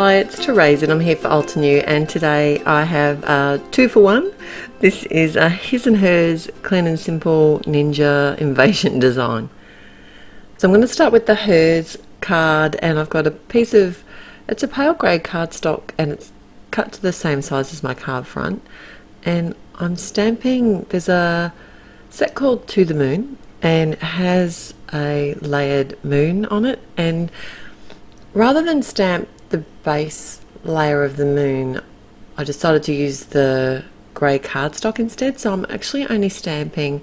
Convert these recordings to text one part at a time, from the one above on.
Hi, it's Therese and I'm here for Altenew and today I have a two for one. This is a His and Hers Clean and Simple Ninja Invasion design. So I'm going to start with the Hers card and I've got a piece of, it's a pale grey cardstock and it's cut to the same size as my card front and I'm stamping, there's a set called To the Moon and has a layered moon on it and rather than stamp base layer of the moon, I decided to use the grey cardstock instead. So I'm actually only stamping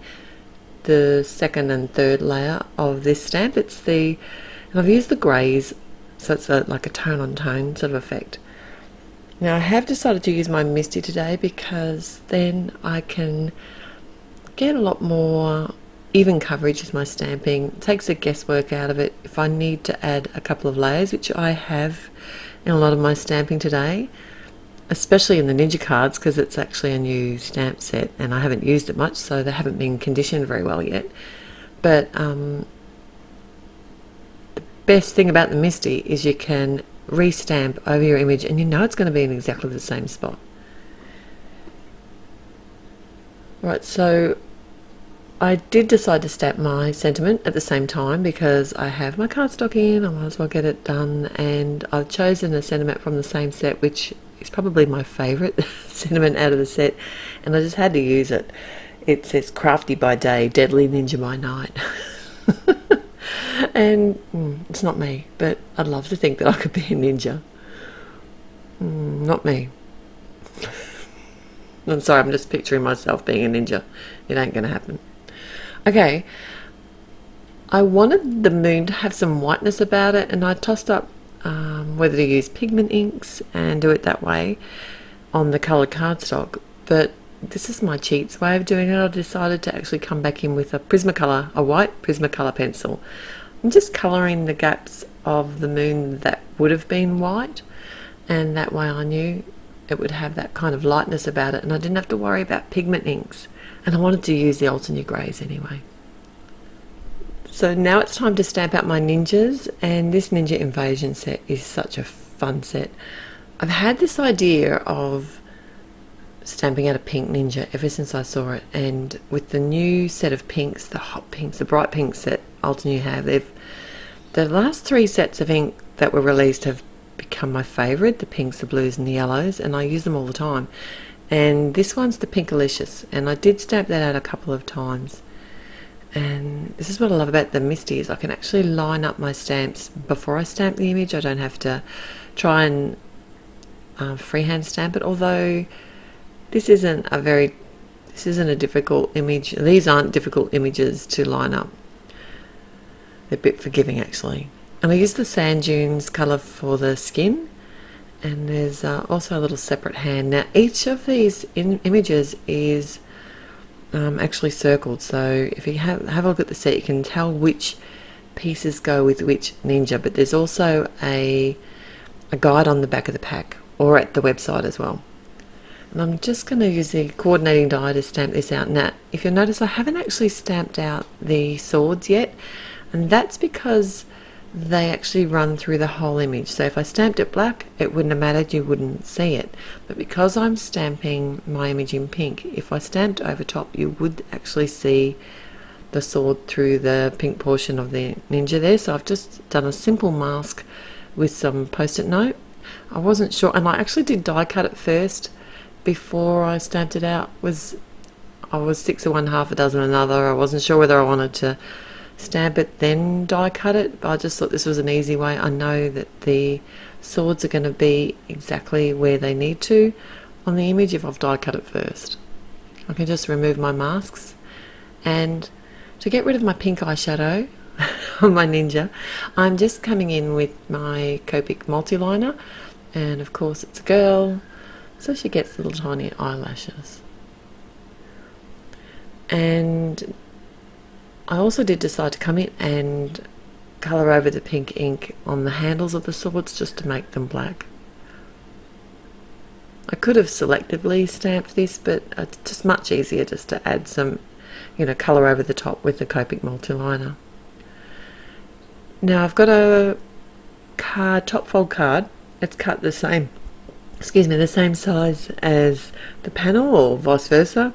the second and third layer of this stamp. It's the, and I've used the greys, so it's a, like a tone on tone sort of effect. Now I have decided to use my MISTI today because then I can get a lot more even coverage with my stamping. It takes the guesswork out of it. If I need to add a couple of layers, which I have in a lot of my stamping today, especially in the Ninja cards because it's actually a new stamp set and I haven't used it much so they haven't been conditioned very well yet. But um, the best thing about the MISTI is you can restamp over your image and you know it's going to be in exactly the same spot. Right, so I did decide to stamp my sentiment at the same time because I have my cardstock in, I might as well get it done, and I've chosen a sentiment from the same set, which is probably my favourite sentiment out of the set, and I just had to use it. It says crafty by day, deadly ninja by night. and mm, it's not me, but I'd love to think that I could be a ninja. Mm, not me. I'm sorry, I'm just picturing myself being a ninja. It ain't going to happen. Okay, I wanted the moon to have some whiteness about it, and I tossed up um, whether to use pigment inks and do it that way on the coloured cardstock. But this is my cheats way of doing it. I decided to actually come back in with a Prismacolor, a white Prismacolor pencil. I'm just colouring the gaps of the moon that would have been white, and that way I knew it would have that kind of lightness about it, and I didn't have to worry about pigment inks. And I wanted to use the Altenew Greys anyway. So now it's time to stamp out my ninjas and this Ninja Invasion set is such a fun set. I've had this idea of stamping out a pink ninja ever since I saw it and with the new set of pinks, the hot pinks, the bright pinks that Altenew have, they've the last three sets of ink that were released have become my favourite, the pinks, the blues and the yellows and I use them all the time and this one's the Pinkalicious and I did stamp that out a couple of times. And this is what I love about the MISTI is I can actually line up my stamps. Before I stamp the image I don't have to try and uh, freehand stamp it although this isn't a very this isn't a difficult image these aren't difficult images to line up. They're a bit forgiving actually. And I use the sand dunes colour for the skin and there's uh, also a little separate hand. Now each of these images is um, actually circled so if you have, have a look at the set you can tell which pieces go with which ninja but there's also a, a guide on the back of the pack or at the website as well. And I'm just going to use the coordinating die to stamp this out. Now if you'll notice I haven't actually stamped out the swords yet and that's because they actually run through the whole image. So if I stamped it black, it wouldn't have mattered, you wouldn't see it. But because I'm stamping my image in pink, if I stamped over top, you would actually see the sword through the pink portion of the ninja there. So I've just done a simple mask with some post-it note. I wasn't sure, and I actually did die cut it first before I stamped it out. Was I was six of one, half a dozen another. I wasn't sure whether I wanted to stamp it then die cut it. But I just thought this was an easy way. I know that the swords are going to be exactly where they need to on the image if I've die cut it first. I can just remove my masks and to get rid of my pink eyeshadow on my ninja I'm just coming in with my Copic multi-liner and of course it's a girl so she gets little tiny eyelashes. And I also did decide to come in and colour over the pink ink on the handles of the swords just to make them black. I could have selectively stamped this but it's just much easier just to add some you know colour over the top with the Copic multi-liner. Now I've got a card, top fold card it's cut the same, excuse me, the same size as the panel or vice versa.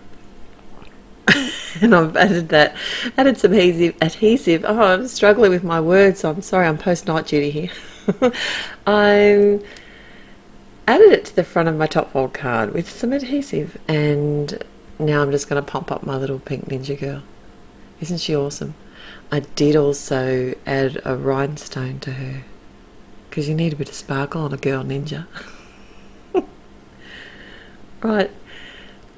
and I've added that, added some adhesive, adhesive. Oh, I'm struggling with my words, I'm sorry, I'm post night duty here. I'm added it to the front of my top fold card with some adhesive and now I'm just going to pump up my little pink ninja girl. Isn't she awesome? I did also add a rhinestone to her because you need a bit of sparkle on a girl ninja. right,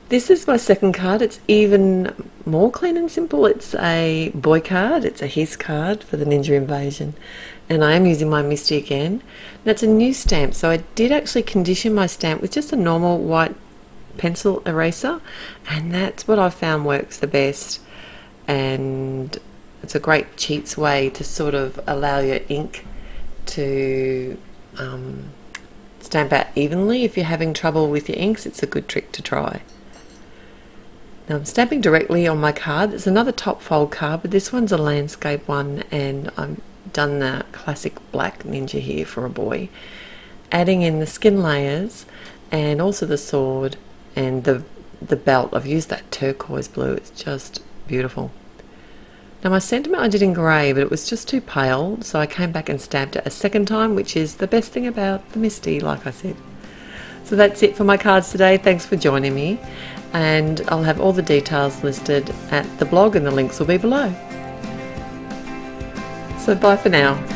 this is my second card. It's even more clean and simple. It's a boy card. It's a his card for the Ninja Invasion. And I am using my MISTI again. That's a new stamp. So I did actually condition my stamp with just a normal white pencil eraser. And that's what I found works the best. And it's a great cheats way to sort of allow your ink to um, stamp out evenly. If you're having trouble with your inks, it's a good trick to try. Now I'm stamping directly on my card. It's another top fold card, but this one's a landscape one and I've done the classic black ninja here for a boy. Adding in the skin layers and also the sword and the, the belt. I've used that turquoise blue. It's just beautiful. Now my sentiment I did in grey, but it was just too pale, so I came back and stamped it a second time, which is the best thing about the MISTI, like I said. So that's it for my cards today. Thanks for joining me and I'll have all the details listed at the blog and the links will be below. So bye for now.